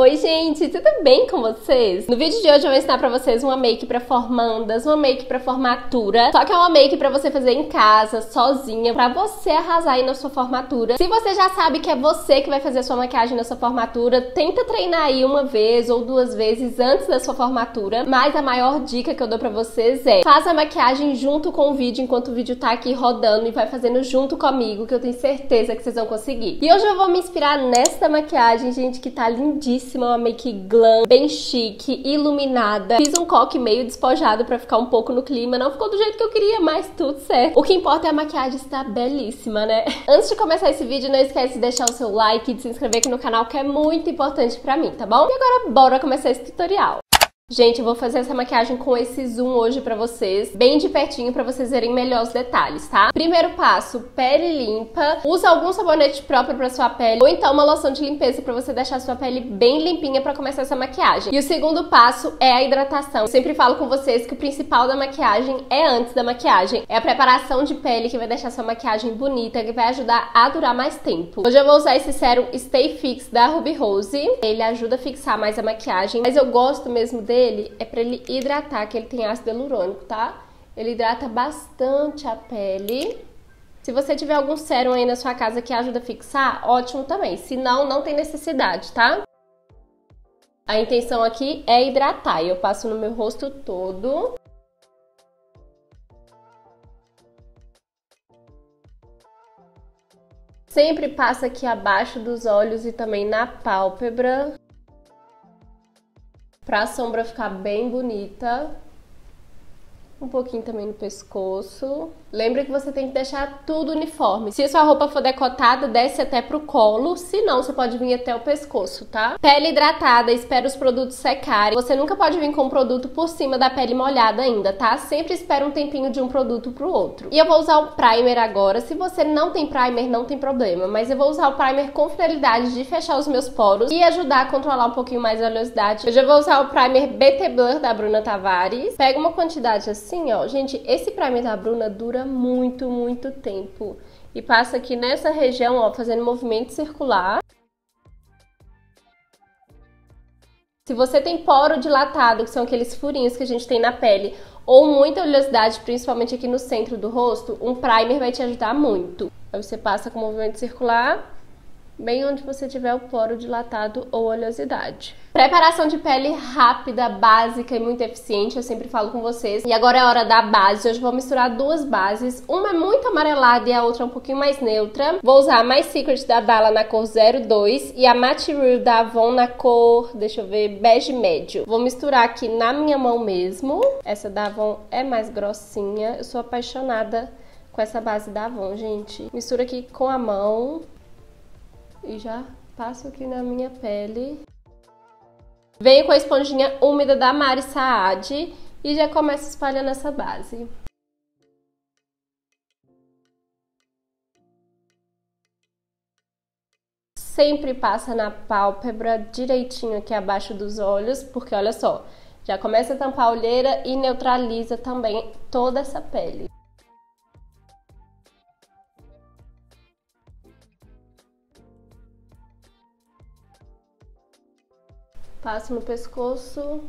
Oi gente, tudo bem com vocês? No vídeo de hoje eu vou ensinar pra vocês uma make pra formandas, uma make pra formatura Só que é uma make pra você fazer em casa, sozinha, pra você arrasar aí na sua formatura. Se você já sabe que é você que vai fazer a sua maquiagem na sua formatura Tenta treinar aí uma vez ou duas vezes antes da sua formatura. Mas a maior dica que eu dou pra vocês é Faz a maquiagem junto com o vídeo enquanto o vídeo tá aqui rodando E vai fazendo junto comigo que eu tenho certeza que vocês vão conseguir. E hoje eu vou me inspirar nesta maquiagem, gente, que tá lindíssima lindíssima, uma make glam, bem chique, iluminada. Fiz um coque meio despojado pra ficar um pouco no clima, não ficou do jeito que eu queria, mas tudo certo. O que importa é a maquiagem estar belíssima, né? Antes de começar esse vídeo, não esquece de deixar o seu like e de se inscrever aqui no canal, que é muito importante pra mim, tá bom? E agora bora começar esse tutorial. Gente, eu vou fazer essa maquiagem com esse zoom hoje pra vocês, bem de pertinho pra vocês verem melhor os detalhes, tá? Primeiro passo, pele limpa. Usa algum sabonete próprio pra sua pele ou então uma loção de limpeza pra você deixar sua pele bem limpinha pra começar essa maquiagem. E o segundo passo é a hidratação. Eu sempre falo com vocês que o principal da maquiagem é antes da maquiagem. É a preparação de pele que vai deixar sua maquiagem bonita, que vai ajudar a durar mais tempo. Hoje eu vou usar esse sérum Stay Fix da Ruby Rose. Ele ajuda a fixar mais a maquiagem, mas eu gosto mesmo dele dele é para ele hidratar, que ele tem ácido hialurônico, tá? Ele hidrata bastante a pele. Se você tiver algum sérum aí na sua casa que ajuda a fixar, ótimo também. Se não, não tem necessidade, tá? A intenção aqui é hidratar. Eu passo no meu rosto todo. Sempre passa aqui abaixo dos olhos e também na pálpebra para a sombra ficar bem bonita. Um pouquinho também no pescoço. Lembra que você tem que deixar tudo uniforme. Se sua roupa for decotada, desce até pro colo. Se não, você pode vir até o pescoço, tá? Pele hidratada, espera os produtos secarem. Você nunca pode vir com um produto por cima da pele molhada ainda, tá? Sempre espera um tempinho de um produto pro outro. E eu vou usar o primer agora. Se você não tem primer, não tem problema. Mas eu vou usar o primer com finalidade de fechar os meus poros e ajudar a controlar um pouquinho mais a oleosidade. Eu já vou usar o primer BT Blur da Bruna Tavares. Pega uma quantidade assim, ó. Gente, esse primer da Bruna dura dura muito, muito tempo. E passa aqui nessa região, ó, fazendo movimento circular. Se você tem poro dilatado, que são aqueles furinhos que a gente tem na pele, ou muita oleosidade, principalmente aqui no centro do rosto, um primer vai te ajudar muito. Aí você passa com movimento circular bem onde você tiver o poro dilatado ou oleosidade. Preparação de pele rápida, básica e muito eficiente, eu sempre falo com vocês. E agora é hora da base. Hoje vou misturar duas bases. Uma é muito amarelada e a outra é um pouquinho mais neutra. Vou usar a My Secret da Dalla na cor 02 e a Matte Real da Avon na cor, deixa eu ver, bege médio. Vou misturar aqui na minha mão mesmo. Essa da Avon é mais grossinha. Eu sou apaixonada com essa base da Avon, gente. Mistura aqui com a mão e já passo aqui na minha pele. Venho com a esponjinha úmida da Mari Saad e já começo espalhando essa base. Sempre passa na pálpebra direitinho aqui abaixo dos olhos, porque olha só, já começa a tampar a olheira e neutraliza também toda essa pele. Passo no pescoço.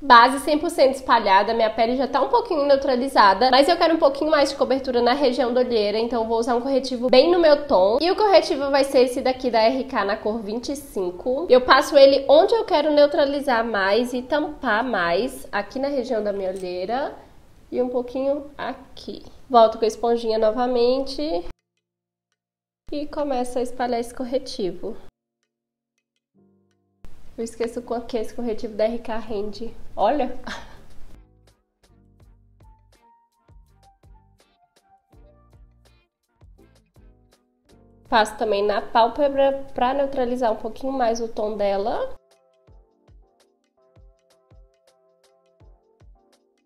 Base 100% espalhada, minha pele já tá um pouquinho neutralizada, mas eu quero um pouquinho mais de cobertura na região da olheira, então vou usar um corretivo bem no meu tom. E o corretivo vai ser esse daqui da RK na cor 25. Eu passo ele onde eu quero neutralizar mais e tampar mais, aqui na região da minha olheira e um pouquinho aqui. Volto com a esponjinha novamente e começo a espalhar esse corretivo. Eu esqueço com que esse corretivo da RK rende. Olha! Passo também na pálpebra para neutralizar um pouquinho mais o tom dela.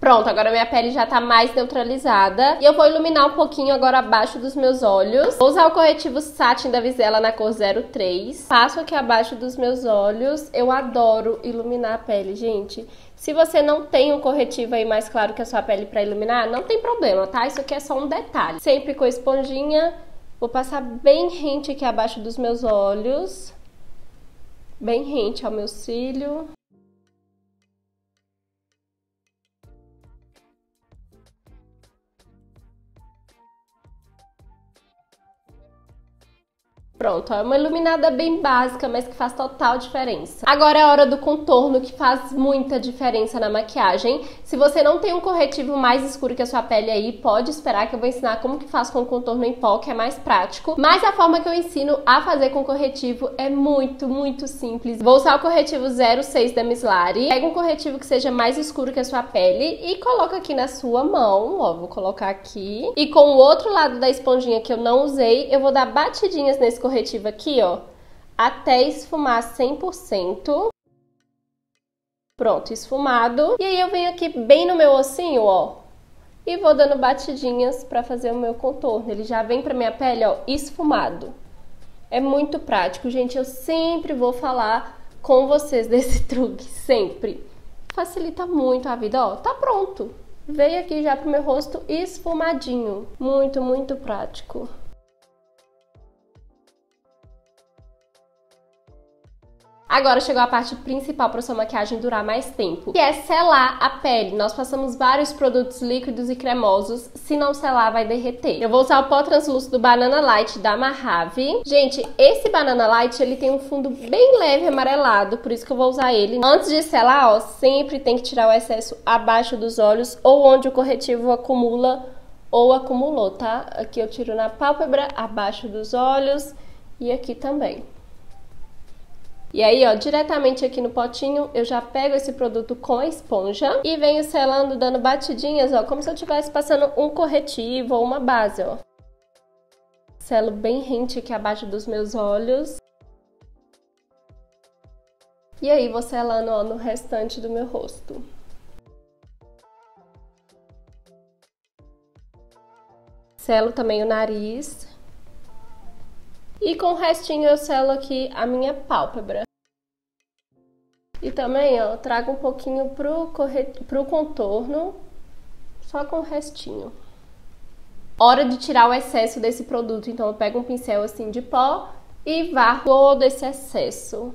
Pronto, agora minha pele já tá mais neutralizada. E eu vou iluminar um pouquinho agora abaixo dos meus olhos. Vou usar o corretivo Satin da Visela na cor 03. Passo aqui abaixo dos meus olhos. Eu adoro iluminar a pele, gente. Se você não tem um corretivo aí mais claro que a sua pele pra iluminar, não tem problema, tá? Isso aqui é só um detalhe. Sempre com esponjinha Vou passar bem rente aqui abaixo dos meus olhos. Bem rente ao meu cílio. Pronto, é uma iluminada bem básica, mas que faz total diferença. Agora é a hora do contorno, que faz muita diferença na maquiagem. Se você não tem um corretivo mais escuro que a sua pele aí, pode esperar que eu vou ensinar como que faz com contorno em pó, que é mais prático. Mas a forma que eu ensino a fazer com corretivo é muito, muito simples. Vou usar o corretivo 06 da Mislari. Pega um corretivo que seja mais escuro que a sua pele e coloca aqui na sua mão. Ó, vou colocar aqui. E com o outro lado da esponjinha que eu não usei, eu vou dar batidinhas nesse corretivo corretivo aqui, ó, até esfumar 100%. Pronto, esfumado. E aí eu venho aqui bem no meu ossinho, ó, e vou dando batidinhas para fazer o meu contorno. Ele já vem pra minha pele, ó, esfumado. É muito prático, gente. Eu sempre vou falar com vocês desse truque, sempre. Facilita muito a vida, ó. Tá pronto. Veio aqui já pro meu rosto esfumadinho. Muito, muito prático. Agora chegou a parte principal para sua maquiagem durar mais tempo, que é selar a pele. Nós passamos vários produtos líquidos e cremosos, se não selar vai derreter. Eu vou usar o pó translúcido Banana Light da Mahave. Gente, esse Banana Light ele tem um fundo bem leve amarelado, por isso que eu vou usar ele. Antes de selar, ó, sempre tem que tirar o excesso abaixo dos olhos ou onde o corretivo acumula ou acumulou, tá? Aqui eu tiro na pálpebra, abaixo dos olhos e aqui também. E aí, ó, diretamente aqui no potinho, eu já pego esse produto com a esponja e venho selando, dando batidinhas, ó, como se eu estivesse passando um corretivo ou uma base, ó. Selo bem rente aqui abaixo dos meus olhos. E aí, vou selando, ó, no restante do meu rosto. Selo também o nariz. E com o restinho eu selo aqui a minha pálpebra. E também, ó, trago um pouquinho pro, pro contorno, só com o restinho. Hora de tirar o excesso desse produto, então eu pego um pincel assim de pó e varro todo esse excesso.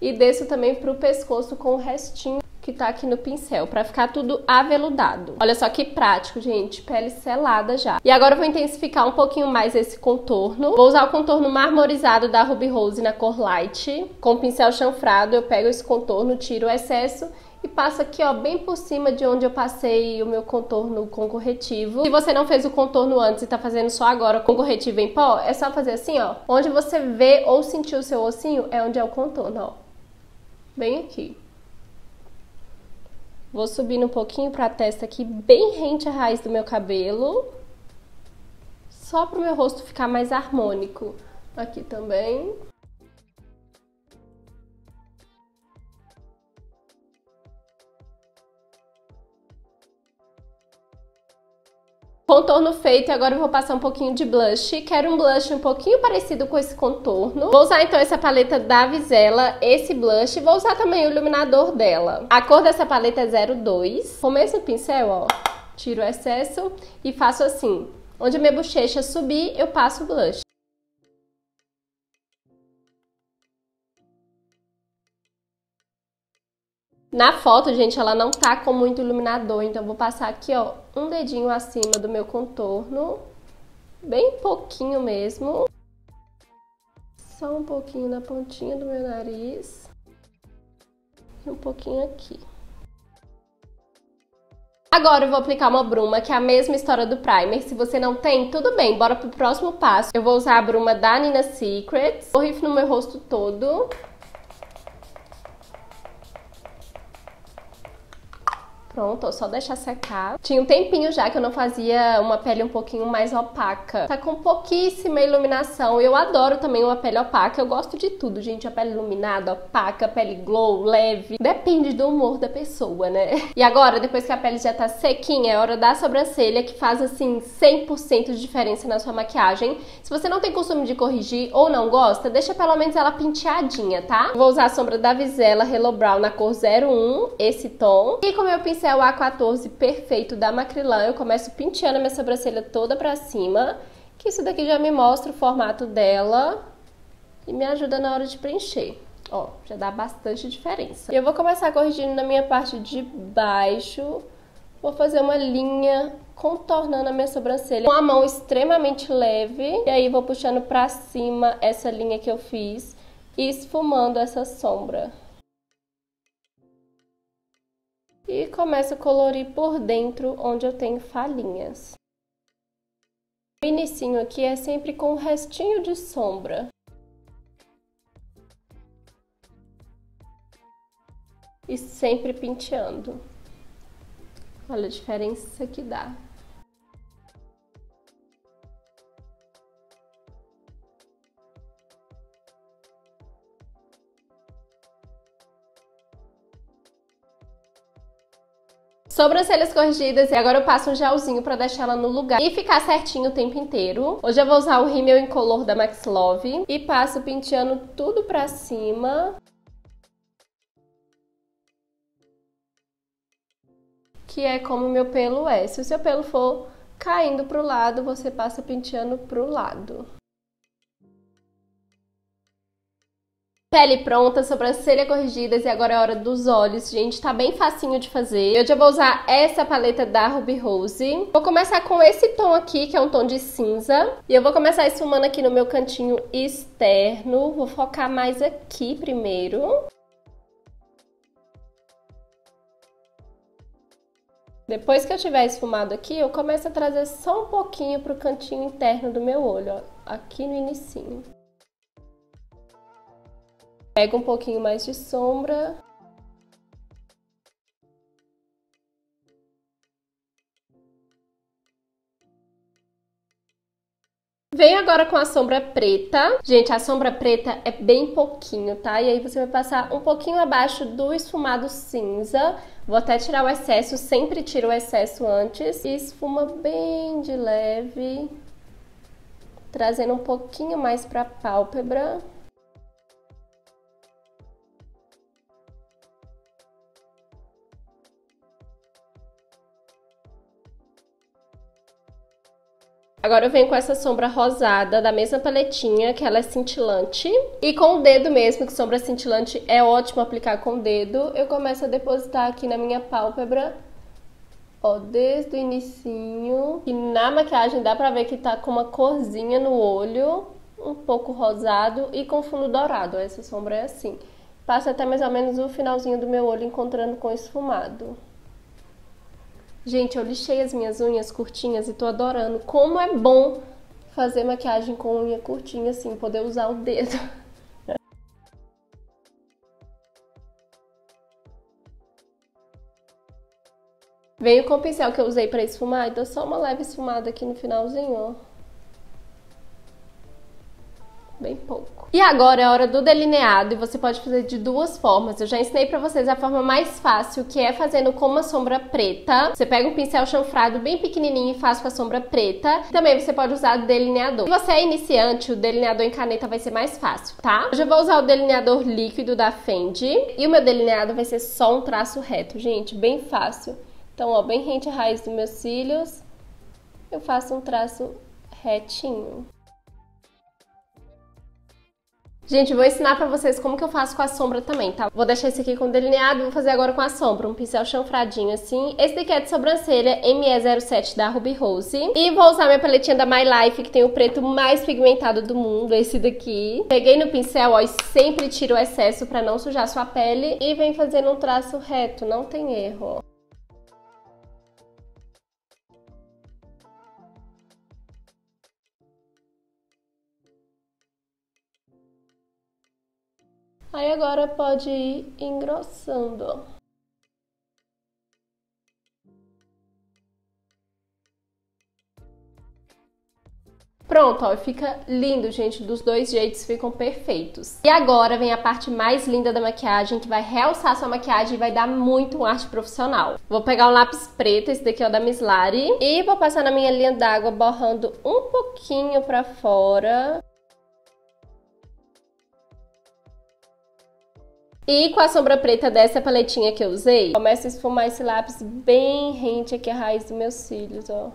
E desço também pro pescoço com o restinho que tá aqui no pincel, pra ficar tudo aveludado. Olha só que prático, gente, pele selada já. E agora eu vou intensificar um pouquinho mais esse contorno. Vou usar o contorno marmorizado da Ruby Rose na cor light. Com o pincel chanfrado eu pego esse contorno, tiro o excesso e passo aqui, ó, bem por cima de onde eu passei o meu contorno com corretivo. Se você não fez o contorno antes e tá fazendo só agora com corretivo em pó, é só fazer assim, ó. Onde você vê ou sentiu o seu ossinho é onde é o contorno, ó. Bem aqui. Vou subindo um pouquinho pra testa aqui, bem rente à raiz do meu cabelo. Só pro meu rosto ficar mais harmônico. Aqui também. Contorno feito e agora eu vou passar um pouquinho de blush. Quero um blush um pouquinho parecido com esse contorno. Vou usar então essa paleta da Visela, esse blush. Vou usar também o iluminador dela. A cor dessa paleta é 02. Com o mesmo pincel, ó, tiro o excesso e faço assim. Onde a minha bochecha subir, eu passo o blush. Na foto, gente, ela não tá com muito iluminador, então eu vou passar aqui, ó, um dedinho acima do meu contorno, bem pouquinho mesmo. Só um pouquinho na pontinha do meu nariz e um pouquinho aqui. Agora eu vou aplicar uma bruma, que é a mesma história do primer. Se você não tem, tudo bem, bora pro próximo passo. Eu vou usar a bruma da Nina Secrets. Borrifo no meu rosto todo. Pronto, ó, só deixar secar. Tinha um tempinho já que eu não fazia uma pele um pouquinho mais opaca. Tá com pouquíssima iluminação. Eu adoro também uma pele opaca. Eu gosto de tudo, gente. A pele iluminada, opaca, pele glow, leve. Depende do humor da pessoa, né? E agora, depois que a pele já tá sequinha, é hora da sobrancelha que faz assim 100% de diferença na sua maquiagem. Se você não tem costume de corrigir ou não gosta, deixa pelo menos ela penteadinha, tá? Vou usar a sombra da Visela Hello Brown na cor 01, esse tom. E com meu pincel A14 perfeito da Macrylan, eu começo penteando a minha sobrancelha toda pra cima, que isso daqui já me mostra o formato dela e me ajuda na hora de preencher. Ó, já dá bastante diferença. E eu vou começar corrigindo na minha parte de baixo. Vou fazer uma linha contornando a minha sobrancelha com a mão extremamente leve. E aí vou puxando pra cima essa linha que eu fiz e esfumando essa sombra. E começo a colorir por dentro onde eu tenho falhinhas. O inicinho aqui é sempre com um restinho de sombra. E sempre penteando. Olha a diferença que dá. Sobrancelhas corrigidas e agora eu passo um gelzinho pra deixar ela no lugar e ficar certinho o tempo inteiro. Hoje eu vou usar o rímel incolor da Max Love e passo penteando tudo pra cima. Que é como meu pelo é. Se o seu pelo for caindo pro lado, você passa penteando pro lado. Pele pronta, sobrancelha corrigidas e agora é hora dos olhos, gente, tá bem facinho de fazer. Eu já vou usar essa paleta da Ruby Rose. Vou começar com esse tom aqui, que é um tom de cinza. E eu vou começar esfumando aqui no meu cantinho externo. Vou focar mais aqui primeiro. Depois que eu tiver esfumado aqui, eu começo a trazer só um pouquinho pro cantinho interno do meu olho, ó, aqui no inicinho. Pega um pouquinho mais de sombra. Venho agora com a sombra preta. Gente, a sombra preta é bem pouquinho, tá? E aí você vai passar um pouquinho abaixo do esfumado cinza. Vou até tirar o excesso, sempre tiro o excesso antes. E esfuma bem de leve, trazendo um pouquinho mais pra pálpebra. Agora eu venho com essa sombra rosada da mesma paletinha, que ela é cintilante. E com o dedo mesmo, que sombra cintilante é ótimo aplicar com o dedo, eu começo a depositar aqui na minha pálpebra, ó, desde o inicinho. E na maquiagem dá pra ver que tá com uma corzinha no olho, um pouco rosado e com fundo dourado. Essa sombra é assim. Passa até mais ou menos o finalzinho do meu olho encontrando com esfumado. Gente, eu lixei as minhas unhas curtinhas e tô adorando. Como é bom fazer maquiagem com unha curtinha assim, poder usar o dedo. Venho com o pincel que eu usei pra esfumar e dou só uma leve esfumada aqui no finalzinho, ó. E agora é a hora do delineado e você pode fazer de duas formas. Eu já ensinei pra vocês a forma mais fácil, que é fazendo com uma sombra preta. Você pega um pincel chanfrado bem pequenininho e faz com a sombra preta. Também você pode usar delineador. Se você é iniciante, o delineador em caneta vai ser mais fácil, tá? Eu já vou usar o delineador líquido da Fendi. E o meu delineado vai ser só um traço reto, gente, bem fácil. Então, ó, bem rente raiz dos meus cílios, eu faço um traço retinho. Gente, vou ensinar pra vocês como que eu faço com a sombra também, tá? Vou deixar esse aqui com delineado, vou fazer agora com a sombra, um pincel chanfradinho assim. Esse daqui é de sobrancelha, ME07 da Ruby Rose. E vou usar minha paletinha da My Life, que tem o preto mais pigmentado do mundo, esse daqui. Peguei no pincel, ó, e sempre tiro o excesso pra não sujar sua pele. E vem fazendo um traço reto, não tem erro, ó. Aí agora pode ir engrossando. Pronto, ó, fica lindo, gente. Dos dois jeitos ficam perfeitos. E agora vem a parte mais linda da maquiagem, que vai realçar sua maquiagem e vai dar muito um arte profissional. Vou pegar um lápis preto, esse daqui é o da Miss Lari, e vou passar na minha linha d'água borrando um pouquinho pra fora. E com a sombra preta dessa paletinha que eu usei, começo a esfumar esse lápis bem rente aqui a raiz dos meus cílios, ó.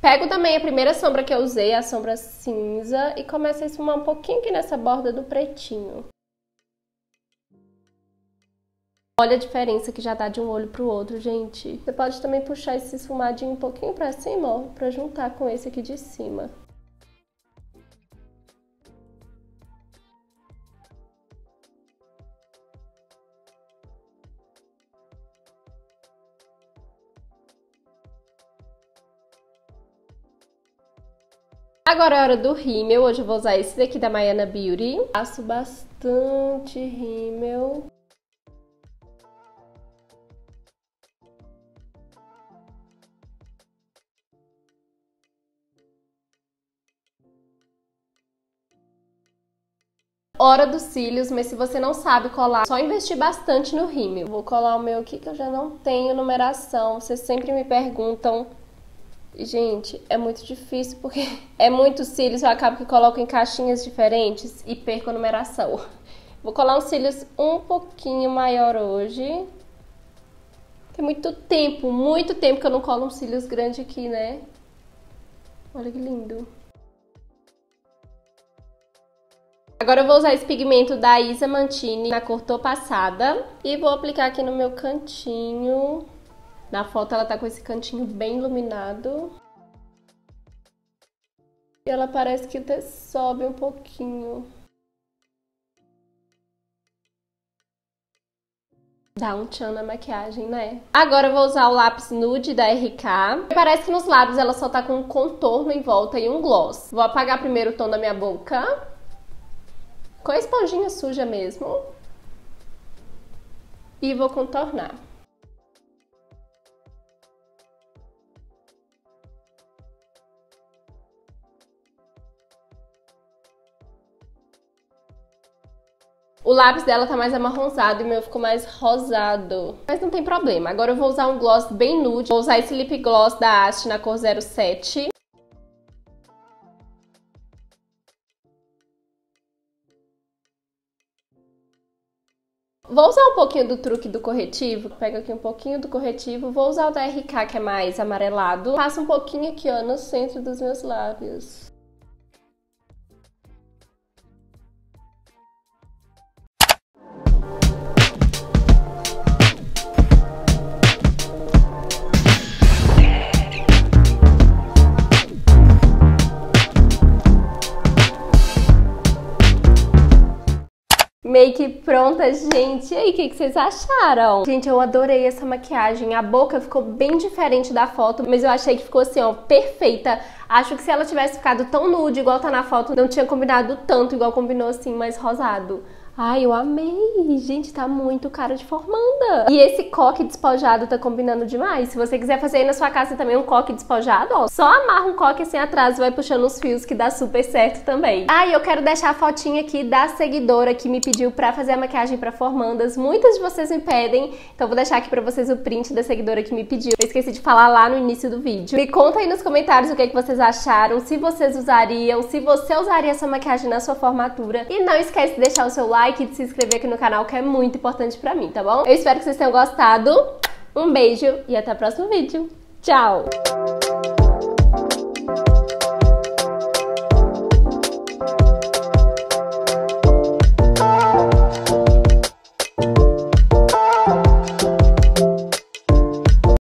Pego também a primeira sombra que eu usei, a sombra cinza, e começo a esfumar um pouquinho aqui nessa borda do pretinho. Olha a diferença que já dá de um olho pro outro, gente. Você pode também puxar esse esfumadinho um pouquinho pra cima, ó, pra juntar com esse aqui de cima. Agora é hora do rímel. Hoje eu vou usar esse daqui da Maiana Beauty. Passo bastante rímel. Dos cílios, mas se você não sabe colar, só investir bastante no rímel. Vou colar o meu aqui que eu já não tenho numeração. Vocês sempre me perguntam Gente, é muito difícil porque é muito cílios, eu acabo que coloco em caixinhas diferentes e perco a numeração. Vou colar uns cílios um pouquinho maior hoje. Tem muito tempo, muito tempo que eu não colo uns cílios grandes aqui, né? Olha que lindo. Agora eu vou usar esse pigmento da Isa Mantini na cor passada e vou aplicar aqui no meu cantinho. Na foto ela tá com esse cantinho bem iluminado. E ela parece que até sobe um pouquinho. Dá um tchan na maquiagem, né? Agora eu vou usar o lápis nude da RK. Parece que nos lábios ela só tá com um contorno em volta e um gloss. Vou apagar primeiro o tom da minha boca. Com a esponjinha suja mesmo. E vou contornar. O lápis dela tá mais amarronzado e o meu ficou mais rosado. Mas não tem problema. Agora eu vou usar um gloss bem nude. Vou usar esse lip gloss da Ast na cor 07. Vou usar um pouquinho do truque do corretivo. Pego aqui um pouquinho do corretivo. Vou usar o da RK, que é mais amarelado. Passo um pouquinho aqui, ó, no centro dos meus lábios. Make pronta, gente. E aí, o que, que, vocês acharam? Gente, eu adorei essa maquiagem. A boca ficou bem diferente da foto, mas eu achei que ficou assim, ó, perfeita. Acho que se ela tivesse ficado tão nude igual tá na foto, não tinha combinado tanto igual combinou assim, mais rosado. Ai, eu amei! Gente, tá muito cara de formanda. E esse coque despojado tá combinando demais. Se você quiser fazer aí na sua casa também um coque despojado, ó, só amarra um coque assim atrás e vai puxando os fios que dá super certo também. Ah, e eu quero deixar a fotinha aqui da seguidora que me pediu pra fazer a maquiagem pra formandas. Muitas de vocês me pedem, então vou deixar aqui pra vocês o print da seguidora que me pediu. Eu esqueci de falar lá no início do vídeo. Me conta aí nos comentários o que, é que vocês acharam, se vocês usariam, se você usaria essa maquiagem na sua formatura. E não esquece de deixar o seu like like e de se inscrever aqui no canal, que é muito importante pra mim, tá bom? Eu espero que vocês tenham gostado. Um beijo e até o próximo vídeo. Tchau!